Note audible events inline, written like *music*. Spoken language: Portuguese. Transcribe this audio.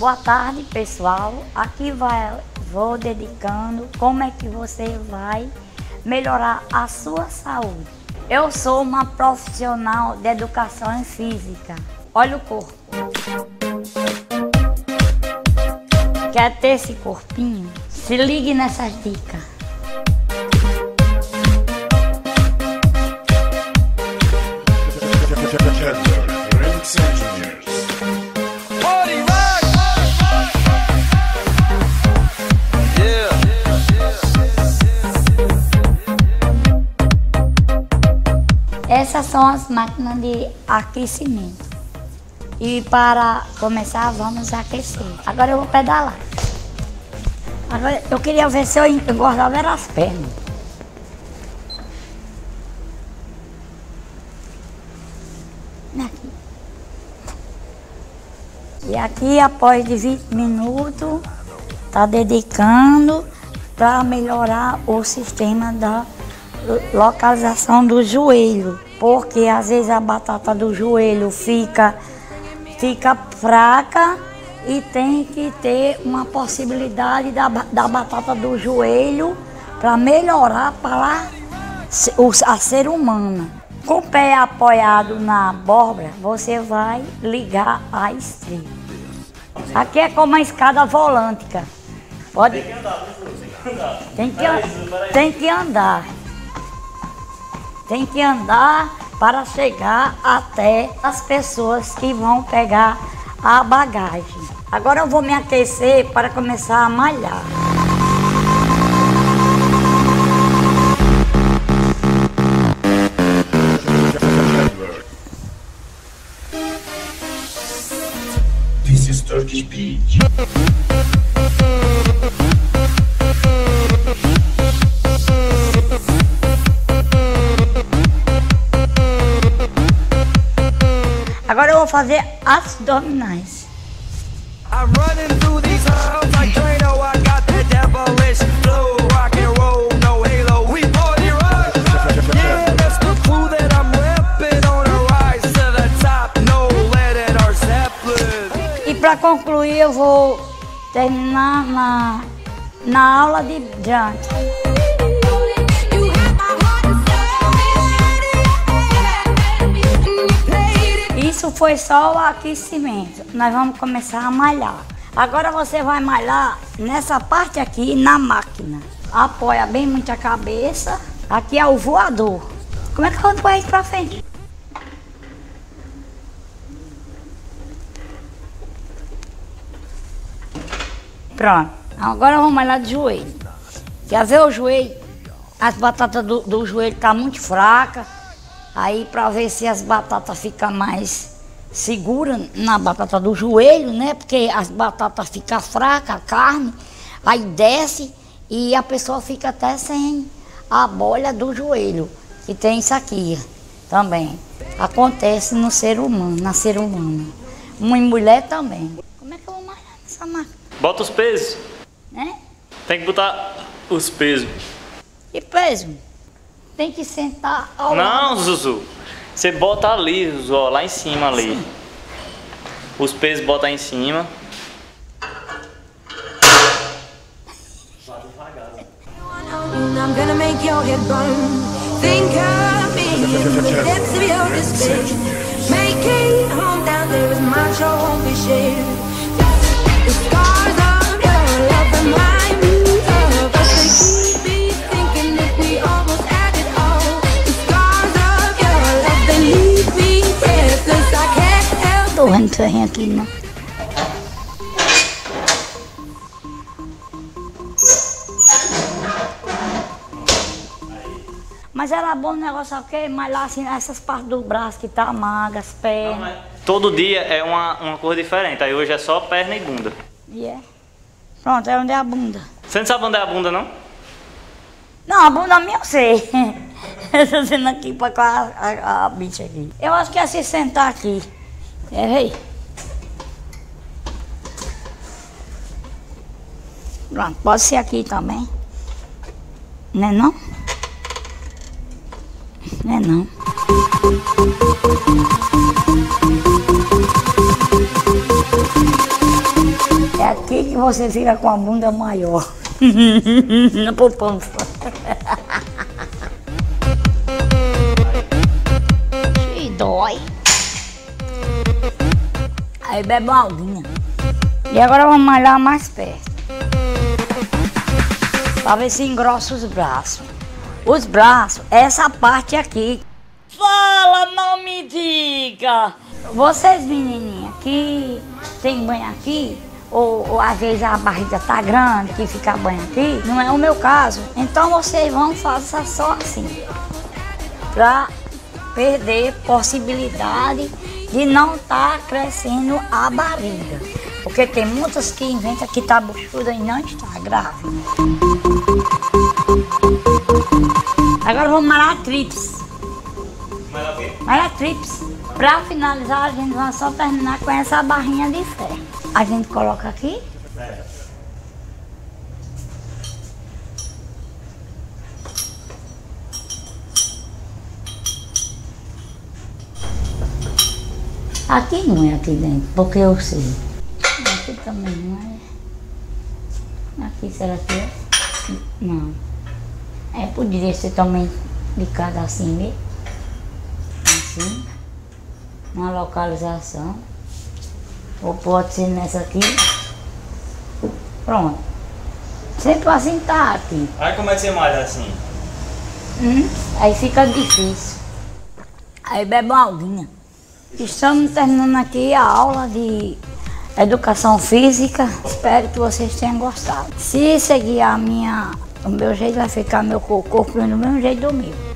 Boa tarde, pessoal. Aqui vai, vou dedicando como é que você vai melhorar a sua saúde. Eu sou uma profissional de educação física. Olha o corpo. Quer ter esse corpinho? Se ligue nessas dicas. Remix Engineers. Essas são as máquinas de aquecimento. E para começar, vamos aquecer. Agora eu vou pedalar. Agora eu queria ver se eu engordava as pernas. Aqui. E aqui, após de 20 minutos, tá dedicando para melhorar o sistema da localização do joelho, porque às vezes a batata do joelho fica, fica fraca e tem que ter uma possibilidade da, da batata do joelho para melhorar para a ser humana. Com o pé apoiado na abóbora, você vai ligar a estriba. Aqui é como uma escada volântica. Pode... Tem que andar. Tem que andar. Tem que andar para chegar até as pessoas que vão pegar a bagagem. Agora eu vou me aquecer para começar a malhar. This is Turkish Beach. Agora eu vou fazer abdominais. I'm running through these halls like Drano. I got that devilish flow, rock and roll, no halo. We party rock. Yeah, that's the that I'm repping on a rise to the top. No lead in our Zeppelin. E para concluir eu vou terminar na, na aula de jump. Foi só o aquecimento. Nós vamos começar a malhar. Agora você vai malhar nessa parte aqui na máquina. Apoia bem muito a cabeça. Aqui é o voador. Como é que eu vou isso pra frente? Pronto. Agora vamos malhar de joelho. Quer ver o joelho? As batatas do, do joelho tá muito fraca. Aí para ver se as batatas ficam mais seguras na batata do joelho, né? Porque as batatas ficam fracas, a carne, aí desce e a pessoa fica até sem a bolha do joelho, que tem isso aqui também. Acontece no ser humano, na ser humana. Uma mulher também. Como é que eu vou malhar nessa máquina? Bota os pesos. Né? Tem que botar os pesos. E peso? Tem que sentar ao Não, lado. Zuzu. Você bota ali, ó, lá em cima ali. Os pesos bota em cima. I'm gonna make your head burn. Think of me in the depths of your despair. Making vendo trem aqui, não. Mas era bom o negócio, sabe o quê? Malhar assim, essas partes do braço que tá magra, as pernas. Todo dia é uma, uma cor diferente. Aí hoje é só perna e bunda. E é. Pronto, é onde é a bunda. Você não sabe onde é a bunda, não? Não, a bunda minha eu sei. *laughs* Eu tô dizendo aqui pra a, a, a bicha aqui. Eu acho que é se sentar aqui. É, rei. Pronto, pode ser aqui também. Né não? Né não? aqui que você fica com a bunda maior. *laughs* Na poupança. *laughs* Que dói. Aí bebe uma aguinha. E agora vamos malhar mais perto. Pra ver se engrossa os braços. Os braços, essa parte aqui. Fala, não me diga! Vocês menininhas que tem banho aqui, ou, ou às vezes a barriga tá grande, que fica banho aqui, não é o meu caso. Então vocês vão fazer só assim. Pra perder possibilidade de não estar crescendo a barriga. Porque tem muitas que inventam que tá buchuda e não está grávida. Agora vamos malhar trips. Malhar trips. Pra finalizar, a gente vai só terminar com essa barrinha de ferro. A gente coloca aqui. Aqui não é aqui dentro, porque eu sei. Aqui também não é. Aqui será que é? Não. É, poderia ser também de cada assim mesmo. Assim. Uma localização. Ou pode ser nessa aqui. Pronto. Sempre assim tá aqui. Aí como é que você malha assim? Hum, aí fica difícil. Aí bebe uma aguinha. Estamos terminando aqui a aula de educação física. Espero que vocês tenham gostado. Se seguir a minha, o meu jeito, vai ficar meu co- corpo do mesmo jeito do meu.